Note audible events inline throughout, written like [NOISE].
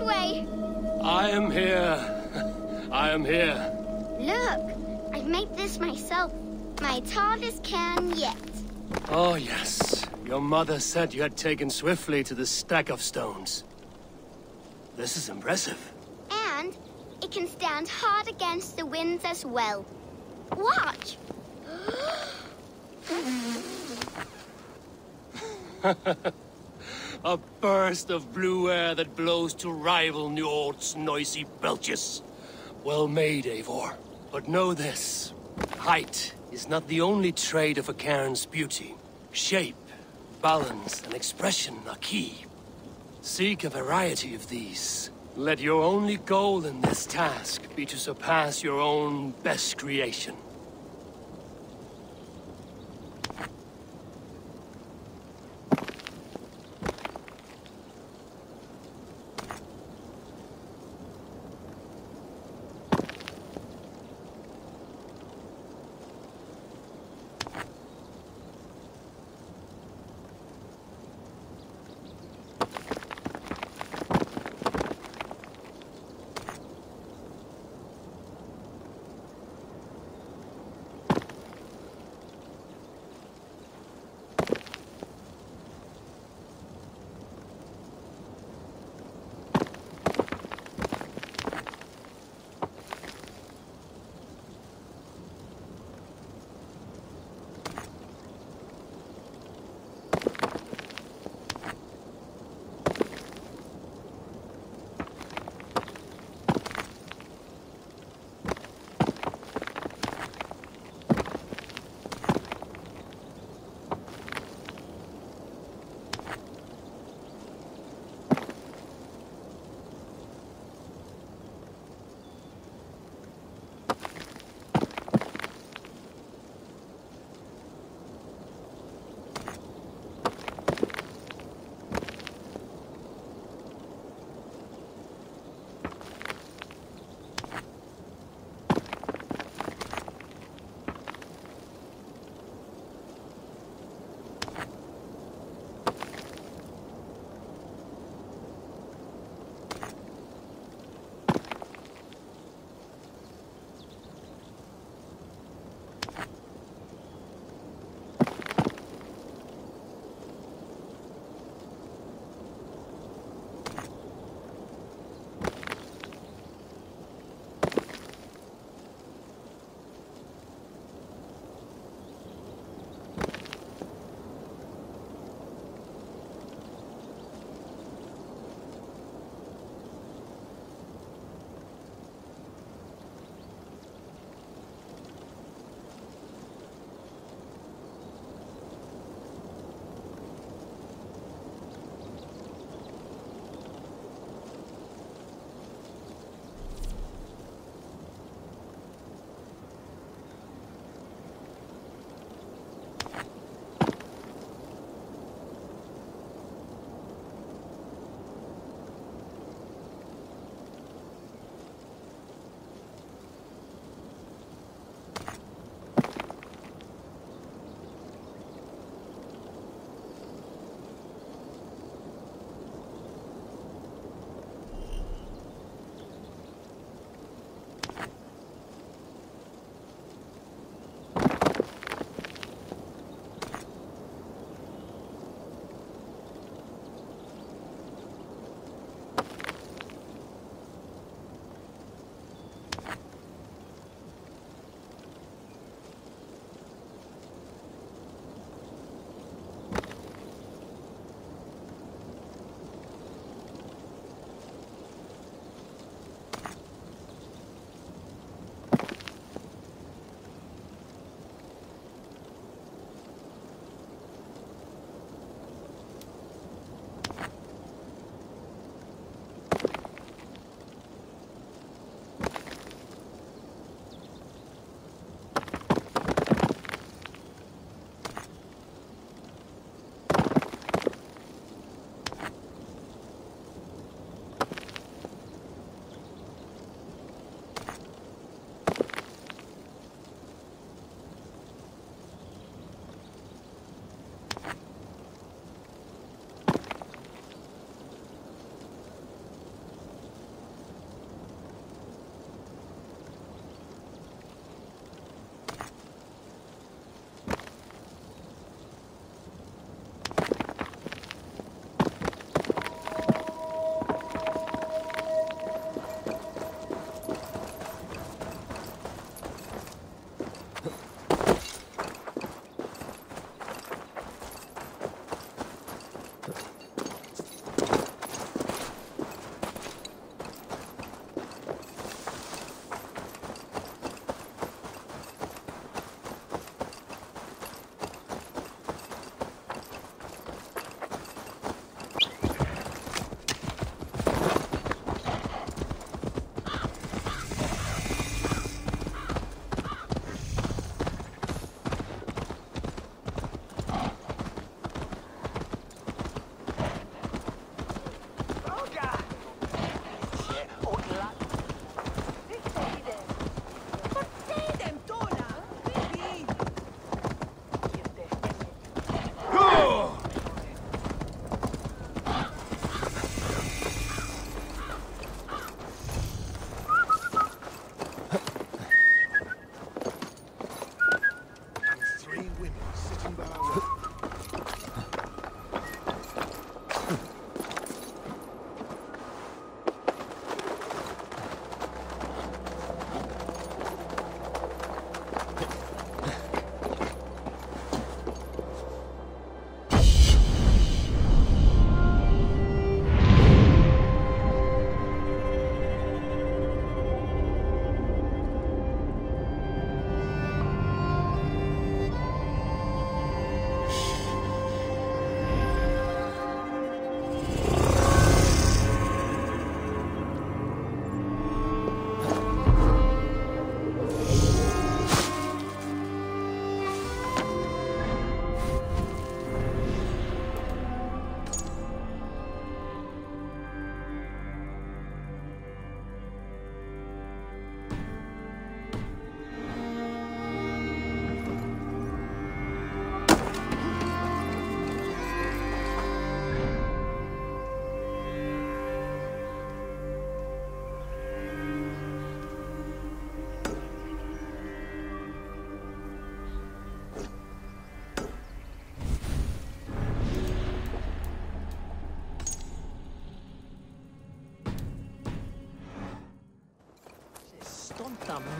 this way. I am here. I am here. Look, I've made this myself. My tallest cairn yet. Oh, yes. Your mother said you had taken swiftly to the stack of stones. This is impressive. And it can stand hard against the winds as well. Watch! [GASPS] [LAUGHS] A burst of blue air that blows to rival Njord's noisy belches. Well made, Eivor. But know this. Height is not the only trait of a Cairn's beauty. Shape, balance, and expression are key. Seek a variety of these. Let your only goal in this task be to surpass your own best creation.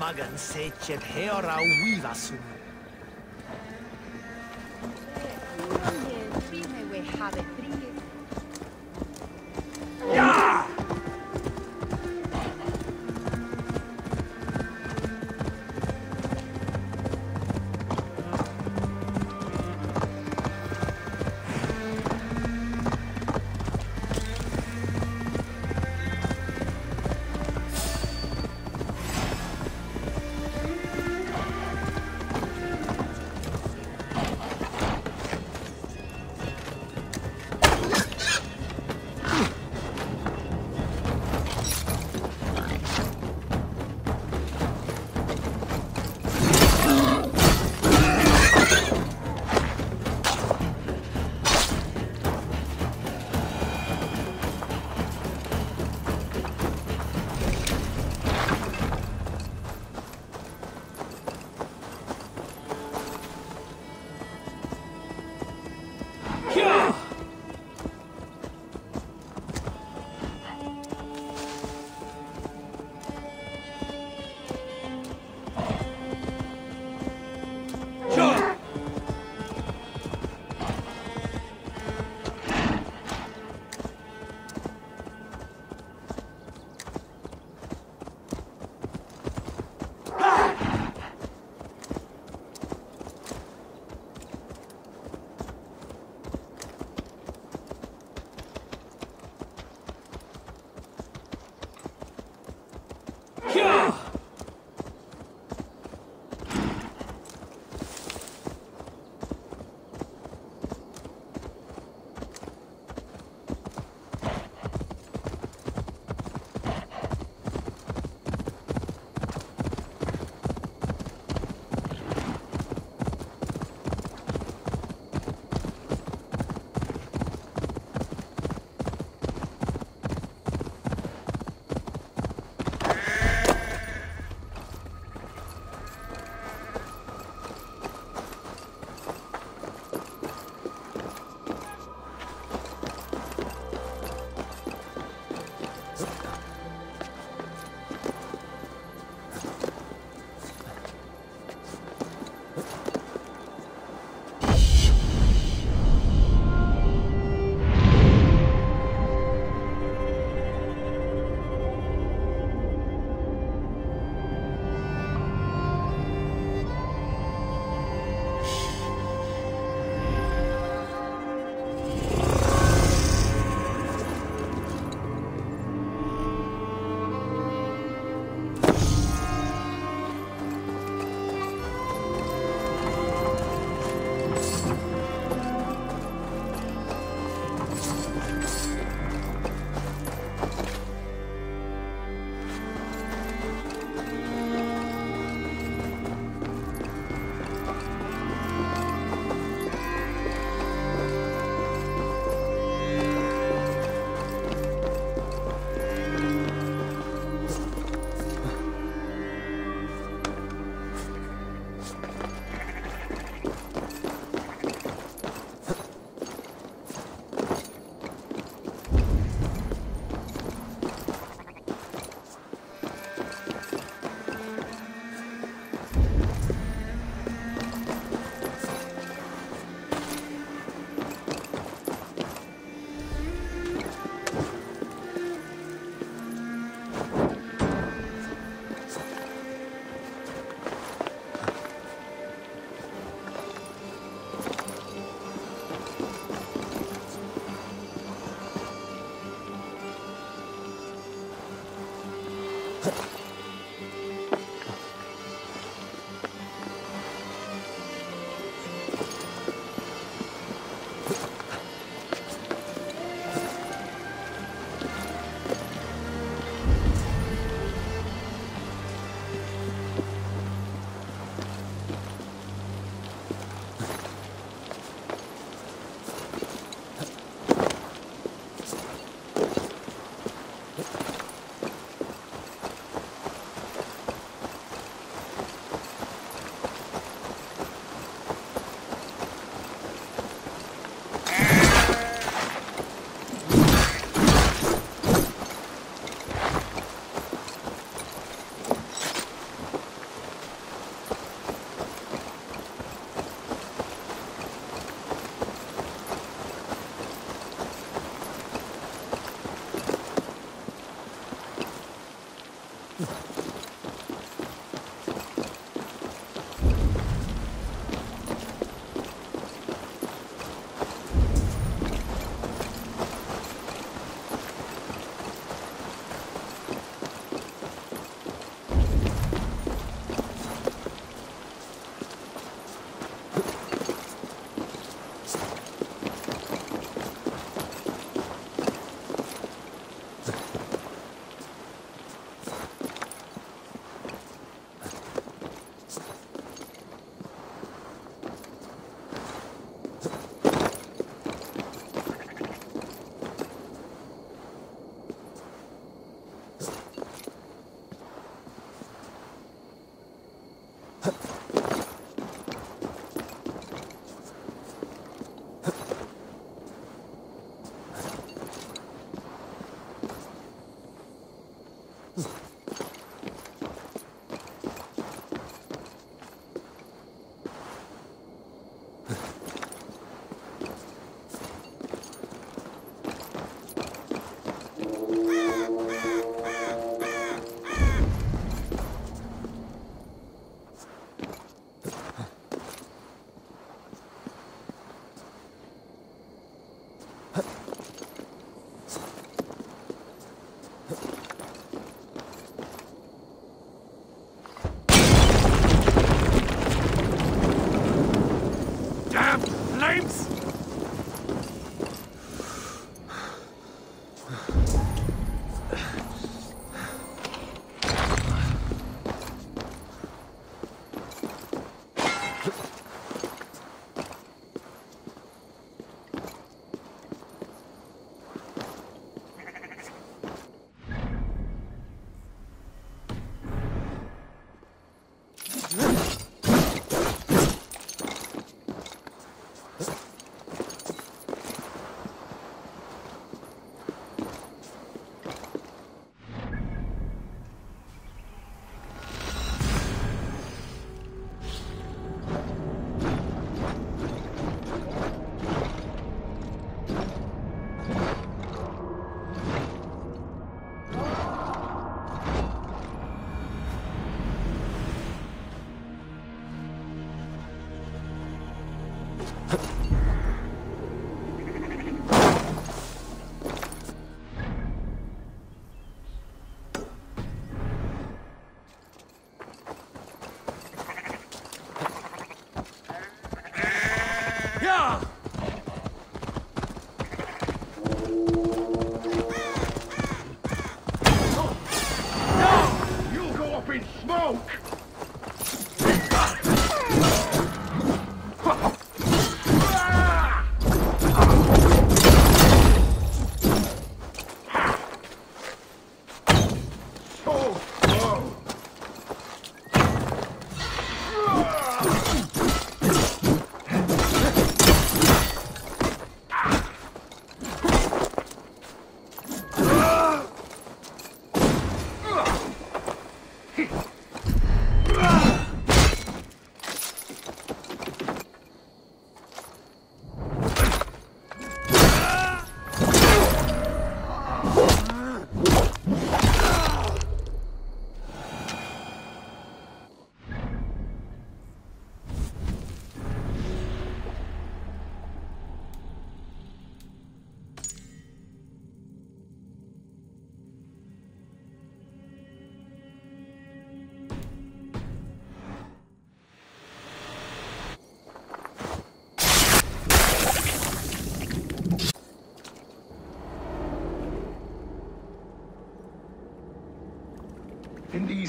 magan seched heora uiva sum. We have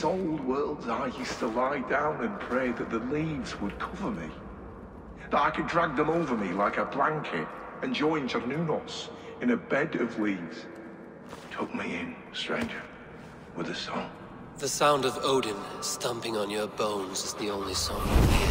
these old worlds, I used to lie down and pray that the leaves would cover me. That I could drag them over me like a blanket and join Cernunnos in a bed of leaves. Took me in, stranger, with a song. The sound of Odin stomping on your bones is the only song you hear.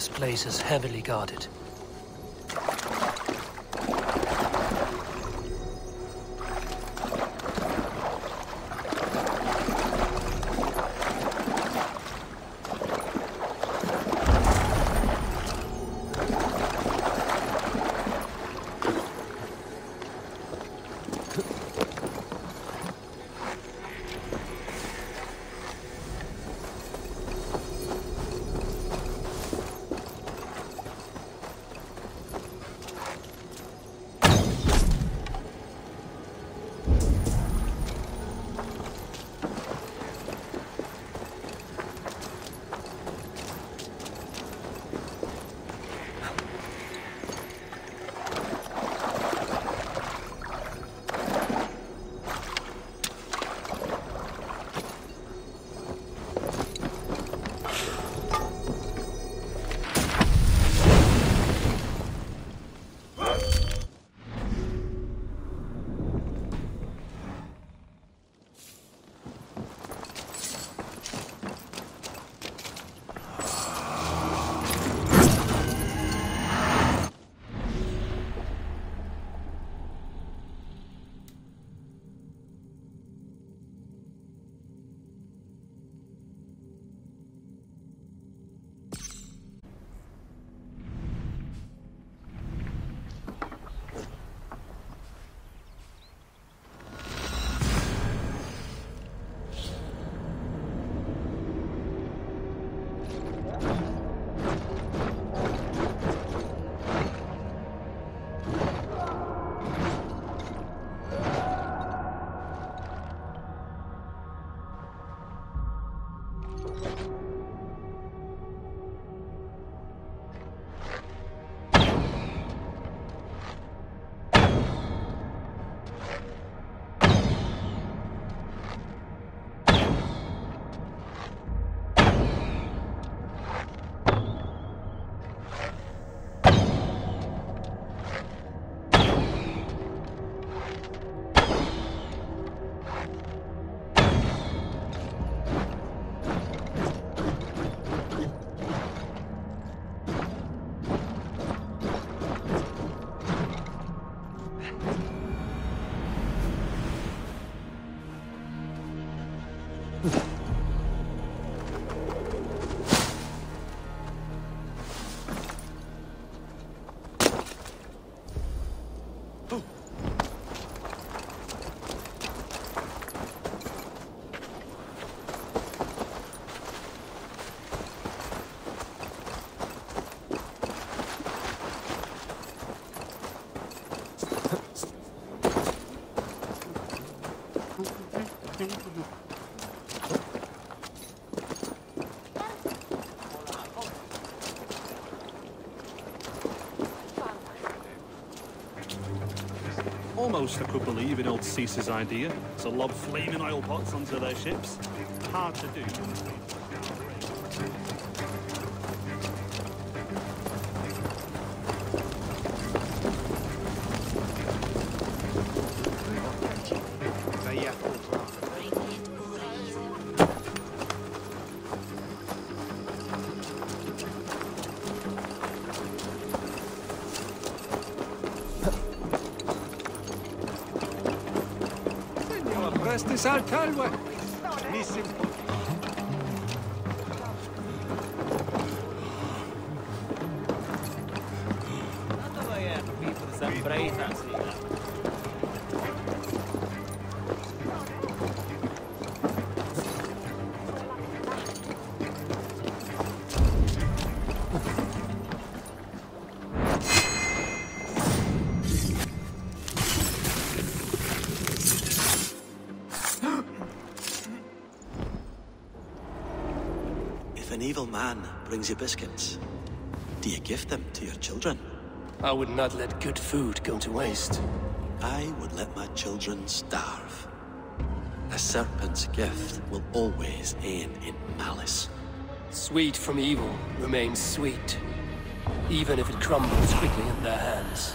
This place is heavily guarded. Almost I could believe in old Caesar's idea to lob flaming oil pots onto their ships. Hard to do. Justice Alcalde. Misim. Brings you biscuits, do you give them to your children? I would not let good food go to waste. I would let my children starve. A serpent's gift will always end in malice. Sweet from evil remains sweet, even if it crumbles quickly in their hands.